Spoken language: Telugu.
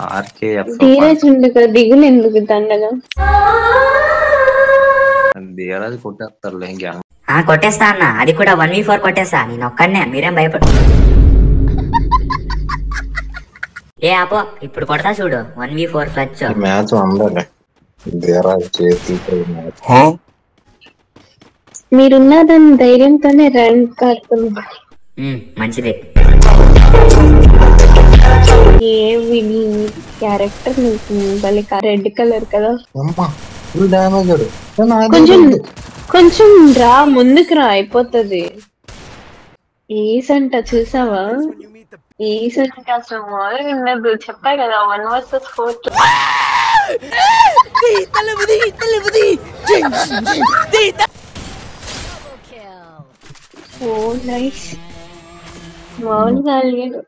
ఆర్కే ధీరజ్ ఉంది కదా దిగులు ఎందుకు దండగా? ధీరజ్ కొట్టేస్తారులే ఇంకా. ఆ కొట్టేస్తా అన్న. అది కూడా వన్ వీ ఫోర్ కొట్టేస్తా. నేను ఒక్కడనే మీరేం భయపడు ఏ ఆపో. ఇప్పుడు కొడతా చూడు. One v four clutch match ఉండాలి ధీరజ్ చేతితో మ్యాచ్. మీరున్నదని ధైర్యంతోనే ఉమ్, మంచిది. ఏ విని క్యారెక్టర్ నీకు భలే రెడ్ కలర్ కదా. అమ్మా ఫుల్ డ్యామేజ్ కొంచెం కొంచెం రా ముందుకు రా అయిపోతుంది. ఏస్ అంట చూసావా? ఏస్ అంట అసలు మామూలుగా ఉండదు చెప్పా కదా వన్ వర్సెస్ ఫోర్ ఓ నైస్ మామూలుగా లేడు